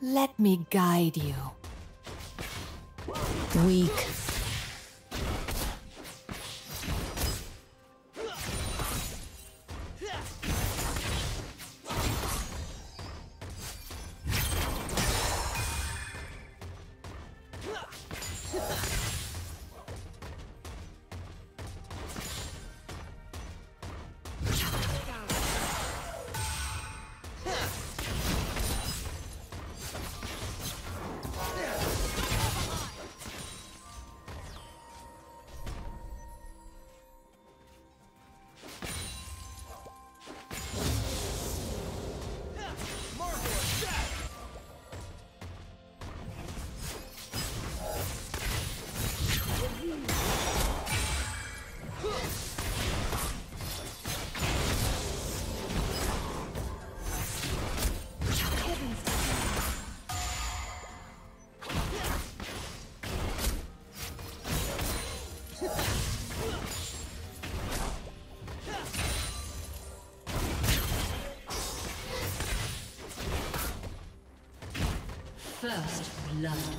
Let me guide you. Weak. First blood.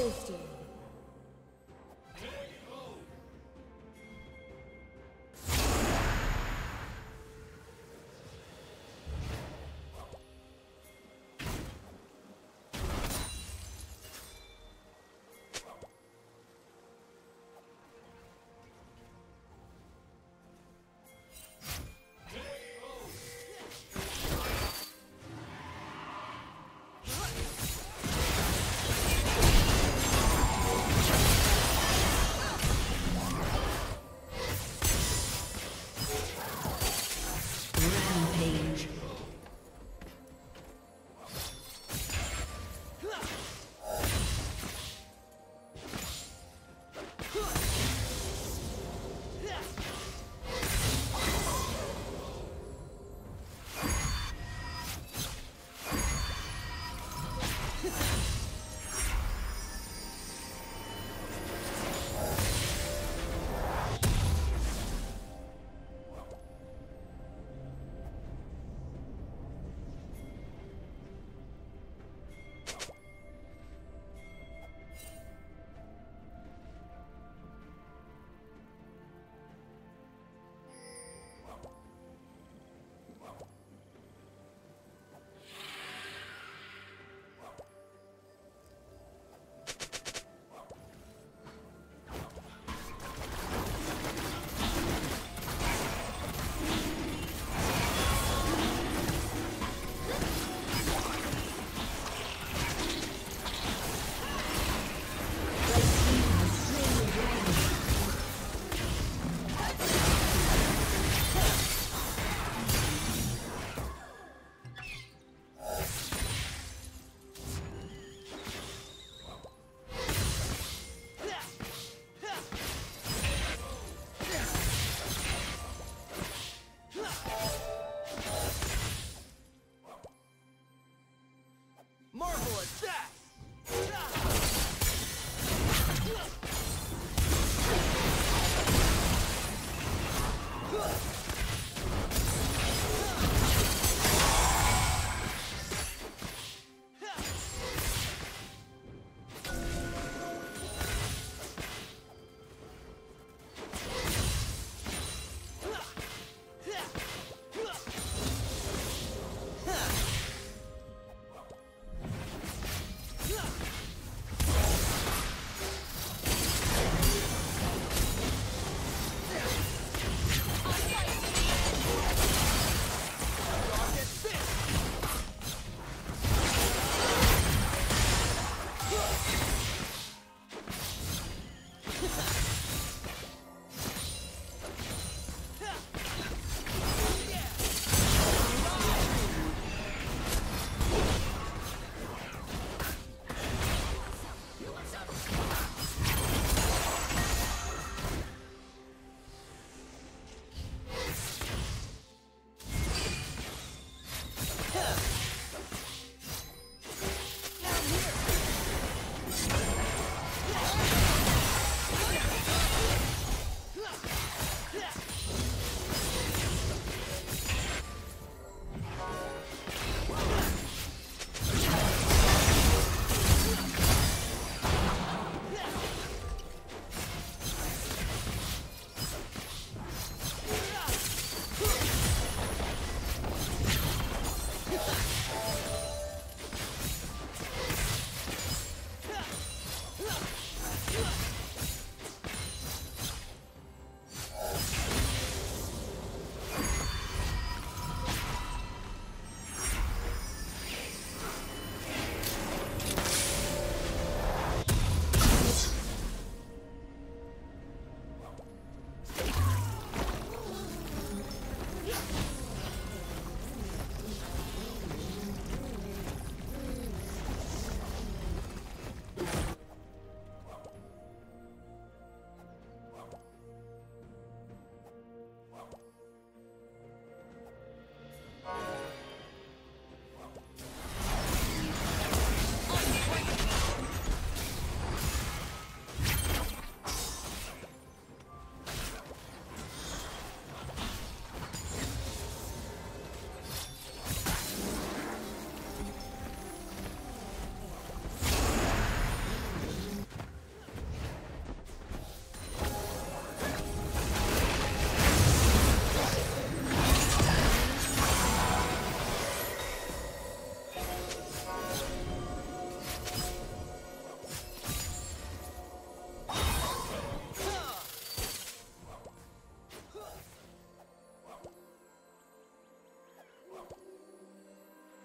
Bolster.